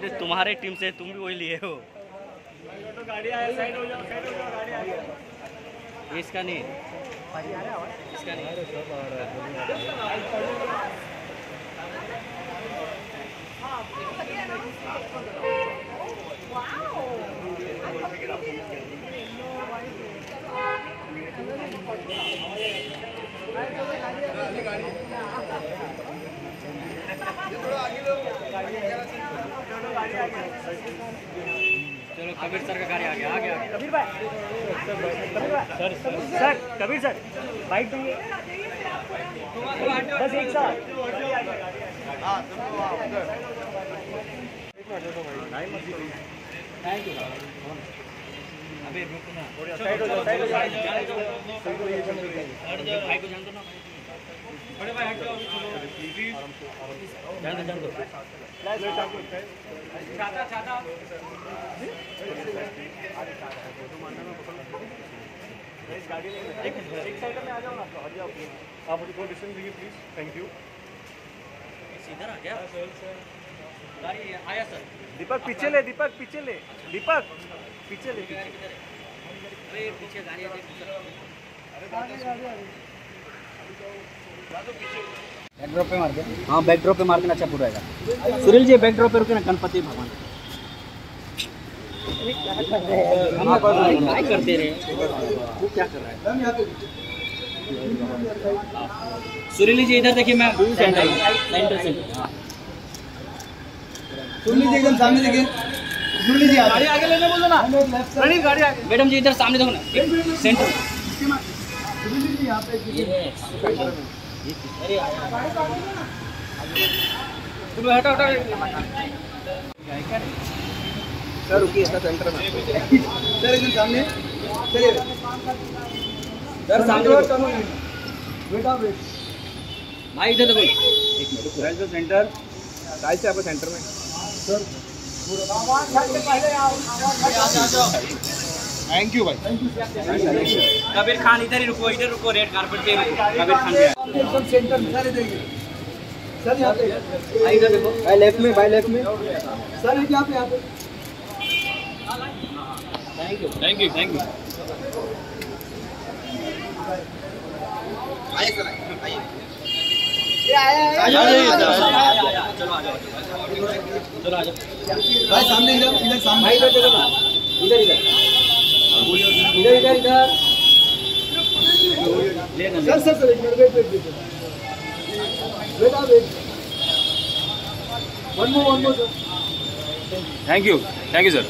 अरे तुम्हारे टीम से तुम भी वही लिए हो। इसका नहीं। इसका नहीं। चलो कबीर सर का गाड़ी आ गया आ गया कबीर भाई। Sir sir Kabir sir. Bike देंगे बस एक साथ। थैंक यू अबे रुको ना। साइड हो जाओ साइड हो जाओ। जाओ भाई को जान दो ना? बड़े भाई जाओ आप मुझे डिस्टेंस दीजिए प्लीज़ थैंक यू आ गया गाड़ी आया सर दीपक, पीछे ले। दीपक, पीछे ले दीपक पीछे। ले गाड़ी अरे पीछे गाड़ी बैकड्रॉप पे मार दे हाँ बैकड्रॉप पे मार देना अच्छा पूरा रहेगा सुनील जी बैकड्रॉप पे रुके ना गणपति भगवान क्या करते रहे वो क्या कर रहा सुरीली जी इधर देखिए मैं सेंटर सेंटर सेंटर हाँ। सुन लीजिए एकदम सामने देखिए सुन लीजिए गाड़ी आगे लेने बोलो ना गाड़ी आगे मैडम जी इधर सामने देखो ना सेंटर यहाँ पे हटो सर रुकिए सर सेंटर में सर एकदम सामने चलिए सर सामने बेटा वेट भाई इधर देखो एक मिनट सेंटर साइड से आपको सेंटर में सर थैंक यू भाई कबीर खान इधर ही रुको इधर रुको रेड कारपेट पे कबीर खान। एकदम सेंटर में सर देखिए सर यहाँ पे। इधर देखो। भाई लेफ़्ट में भाई लेफ़्ट में। सर यहाँ पे यहाँ पे? Thank you thank you thank you आ जाओ चलो आ जाओ चलो आ जाओ भाई सामने इधर इधर सामने। भाई इधर इधर। इधर इधर इधर। सर सर सर एक minute wait wait wait wait. आप wait. One more one more sir thank you thank you sir